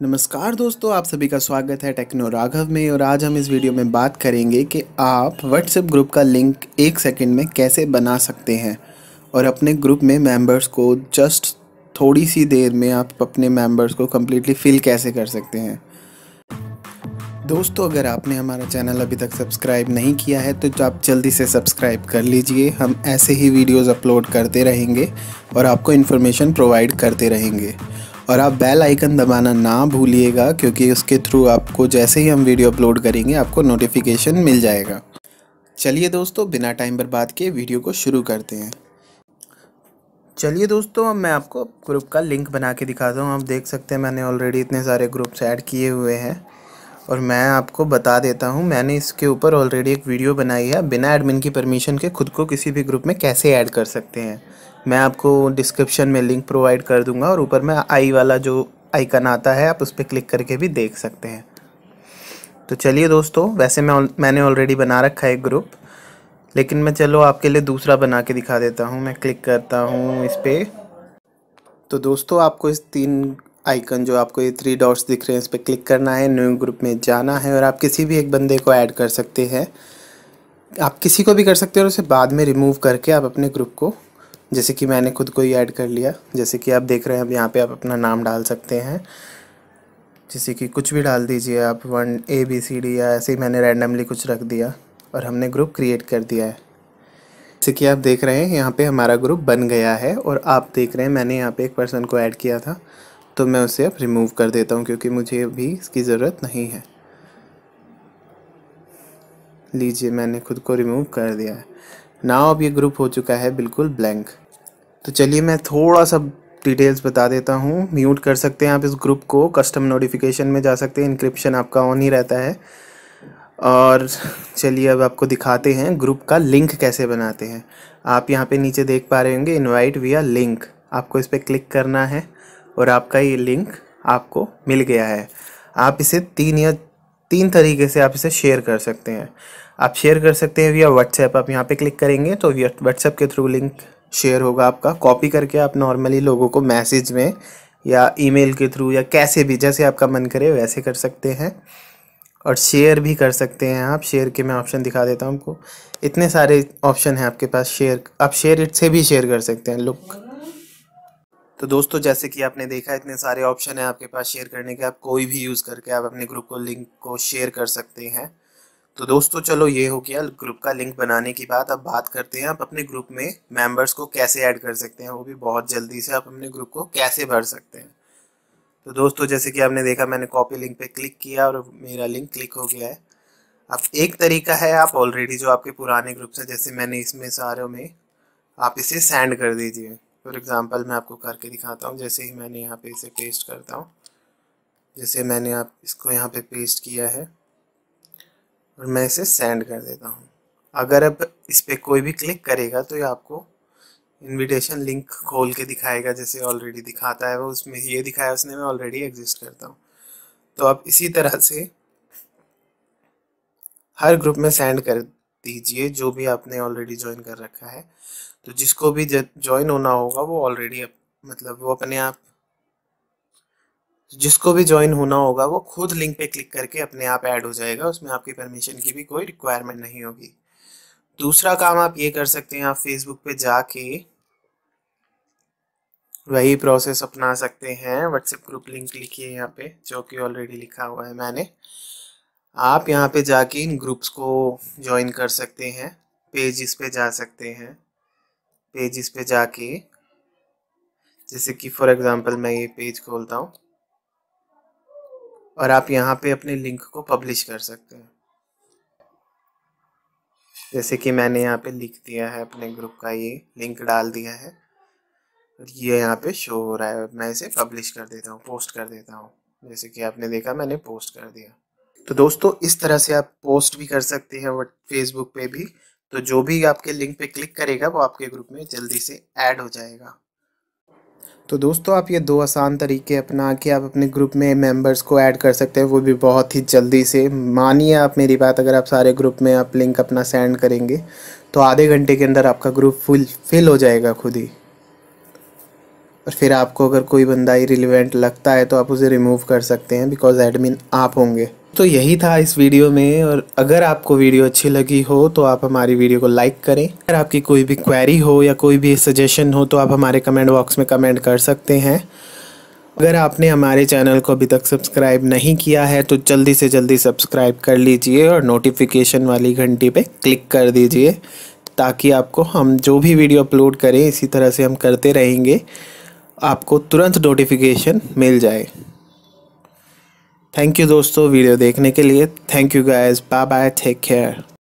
नमस्कार दोस्तों, आप सभी का स्वागत है टेक्नो राघव में और आज हम इस वीडियो में बात करेंगे कि आप व्हाट्सएप ग्रुप का लिंक एक सेकंड में कैसे बना सकते हैं और अपने ग्रुप में मेंबर्स को जस्ट थोड़ी सी देर में आप अपने मेंबर्स को कम्प्लीटली फिल कैसे कर सकते हैं। दोस्तों, अगर आपने हमारा चैनल अभी तक सब्सक्राइब नहीं किया है तो आप जल्दी से सब्सक्राइब कर लीजिए। हम ऐसे ही वीडियोज़ अपलोड करते रहेंगे और आपको इन्फॉर्मेशन प्रोवाइड करते रहेंगे। और आप बेल आइकन दबाना ना भूलिएगा, क्योंकि उसके थ्रू आपको जैसे ही हम वीडियो अपलोड करेंगे, आपको नोटिफिकेशन मिल जाएगा। चलिए दोस्तों, बिना टाइम बर्बाद के वीडियो को शुरू करते हैं। चलिए दोस्तों, अब मैं आपको ग्रुप का लिंक बना के दिखाता हूँ। आप देख सकते हैं, मैंने ऑलरेडी इतने सारे ग्रुप्स ऐड किए हुए हैं। और मैं आपको बता देता हूँ, मैंने इसके ऊपर ऑलरेडी एक वीडियो बनाई है। बिना एडमिन की परमिशन के खुद को किसी भी ग्रुप में कैसे ऐड कर सकते हैं? मैं आपको डिस्क्रिप्शन में लिंक प्रोवाइड कर दूँगा और ऊपर में आई वाला जो आइकन आता है, आप उस पर क्लिक करके भी देख सकते हैं। तो चलिए दोस्तों, वैसे मैं मैंने ऑलरेडी बना रखा है ग्रुप लेकिन मैं चलो आपके लिए दूसरा बना के दिखा देता हूँ। मैं क्लिक करता हूँ इस पर तो दोस्तों, आपको इस तीन आइकन जो आपको ये थ्री डॉट्स दिख रहे हैं, इस पर क्लिक करना है न्यू ग्रुप में जाना है और आप किसी भी एक बंदे को ऐड कर सकते हैं। आप किसी को भी कर सकते हैं और उसे बाद में रिमूव करके आप अपने ग्रुप को जैसे कि मैंने खुद को ही ऐड कर लिया। जैसे कि आप देख रहे हैं, अब यहाँ पे आप अपना नाम डाल सकते हैं। जैसे कि कुछ भी डाल दीजिए आप, one A B C D या ऐसे ही मैंने रैंडमली कुछ रख दिया और हमने ग्रुप क्रिएट कर दिया है। जैसे कि आप देख रहे हैं, यहाँ पे हमारा ग्रुप बन गया है और आप देख रहे हैं, मैंने यहाँ पे एक पर्सन को ऐड किया था। तो मैं उसे अब रिमूव कर देता हूँ क्योंकि मुझे अभी इसकी ज़रूरत नहीं है। लीजिए, मैंने खुद को रिमूव कर दिया है। नाउ अब ये ग्रुप हो चुका है बिल्कुल ब्लैंक तो चलिए मैं थोड़ा सा डिटेल्स बता देता हूँ. म्यूट कर सकते हैं आप इस ग्रुप को. कस्टम नोटिफिकेशन में जा सकते हैं. इंक्रिप्शन आपका ऑन ही रहता है. और चलिए अब आपको दिखाते हैं ग्रुप का लिंक कैसे बनाते हैं. आप यहाँ पे नीचे देख पा रहे होंगे इनवाइट विया लिंक आपको इस पर क्लिक करना है और आपका ये लिंक आपको मिल गया है. आप इसे तीन या तीन तरीके से आप इसे शेयर कर सकते हैं। आप शेयर कर सकते हैं विया व्हाट्सएप आप यहाँ पे क्लिक करेंगे तो व्हाट्सएप के थ्रू लिंक शेयर होगा आपका। कॉपी करके आप नॉर्मली लोगों को मैसेज में या ईमेल के थ्रू या कैसे भी, जैसे आपका मन करे वैसे कर सकते हैं। और शेयर भी कर सकते हैं आप। शेयर के मैं ऑप्शन दिखा देता हूँ आपको। इतने सारे ऑप्शन हैं आपके पास। शेयर आप शेयर इट से भी शेयर कर सकते हैं। लुक तो दोस्तों, जैसे कि आपने देखा, इतने सारे ऑप्शन हैं आपके पास शेयर करने के। आप कोई भी यूज़ करके आप अपने ग्रुप को लिंक को शेयर कर सकते हैं। तो दोस्तों, चलो ये हो गया ग्रुप का लिंक बनाने की बात। अब बात करते हैं आप अपने ग्रुप में मेंबर्स को कैसे ऐड कर सकते हैं। वो भी बहुत जल्दी से आप अपने ग्रुप को कैसे भर सकते हैं। तो दोस्तों, जैसे कि आपने देखा, मैंने कॉपी लिंक पे क्लिक किया और मेरा लिंक क्लिक हो गया है। अब एक तरीका है, आप ऑलरेडी जो आपके पुराने ग्रुप्स हैं, जैसे मैंने इसमें सारों में, आप इसे सेंड कर दीजिए। फॉर एग्ज़ाम्पल मैं आपको करके दिखाता हूँ, जैसे ही मैंने यहाँ पे इसे पेस्ट करता हूँ, जैसे मैंने आप इसको यहाँ पे पेस्ट किया है, और मैं इसे सेंड कर देता हूँ। अगर अब इस पर कोई भी क्लिक करेगा तो ये आपको इनविटेशन लिंक खोल के दिखाएगा, जैसे ऑलरेडी दिखाता है वो, उसमें ये दिखाया उसने, मैं ऑलरेडी एग्जिस्ट करता हूँ। तो आप इसी तरह से हर ग्रुप में सेंड कर दीजिए, जो भी आपने ऑलरेडी ज्वाइन कर रखा है। तो जिसको भी ज्वाइन होना होगा वो ऑलरेडी मतलब वो अपने आप, जिसको भी ज्वाइन होना होगा वो खुद लिंक पे क्लिक करके अपने आप ऐड हो जाएगा, उसमें आपकी परमिशन की भी कोई रिक्वायरमेंट नहीं होगी। दूसरा काम आप ये कर सकते हैं, आप फेसबुक पे जाके वही प्रोसेस अपना सकते हैं व्हाट्सएप ग्रुप लिंक लिखिए यहाँ पे, जो कि ऑलरेडी लिखा हुआ है मैंने। आप यहाँ पे जाके इन ग्रुप्स को ज्वाइन कर सकते हैं पेजिस पे जा सकते हैं। पेजिस पे जाके, जैसे कि फॉर एग्जांपल मैं ये पेज खोलता हूँ, और आप यहाँ पे अपने लिंक को पब्लिश कर सकते हैं। जैसे कि मैंने यहाँ पे लिख दिया है, अपने ग्रुप का ये लिंक डाल दिया है, और ये यहाँ पे शो हो रहा है। मैं इसे पब्लिश कर देता हूँ पोस्ट कर देता हूँ। जैसे कि आपने देखा, मैंने पोस्ट कर दिया। तो दोस्तों, इस तरह से आप पोस्ट भी कर सकते हैं फेसबुक पे भी तो जो भी आपके लिंक पे क्लिक करेगा, वो आपके ग्रुप में जल्दी से ऐड हो जाएगा। तो दोस्तों, आप ये दो आसान तरीके अपना के आप अपने ग्रुप में मेंबर्स को ऐड कर सकते हैं, वो भी बहुत ही जल्दी से। मानिए आप मेरी बात, अगर आप सारे ग्रुप में आप लिंक अपना सेंड करेंगे तो आधे घंटे के अंदर आपका ग्रुप फुल फिल हो जाएगा खुद ही। और फिर आपको अगर कोई बंदा इरिलीवेंट लगता है तो आप उसे रिमूव कर सकते हैं बिकॉज़ एडमिन आप होंगे। तो यही था इस वीडियो में, और अगर आपको वीडियो अच्छी लगी हो तो आप हमारी वीडियो को लाइक करें। अगर आपकी कोई भी क्वेरी हो या कोई भी सजेशन हो तो आप हमारे कमेंट बॉक्स में कमेंट कर सकते हैं। अगर आपने हमारे चैनल को अभी तक सब्सक्राइब नहीं किया है तो जल्दी से जल्दी सब्सक्राइब कर लीजिए और नोटिफिकेशन वाली घंटी पे क्लिक कर दीजिए, ताकि आपको हम जो भी वीडियो अपलोड करें, इसी तरह से हम करते रहेंगे। आपको तुरंत नोटिफिकेशन मिल जाए। थैंक यू दोस्तों वीडियो देखने के लिए। Thank you guys bye bye take care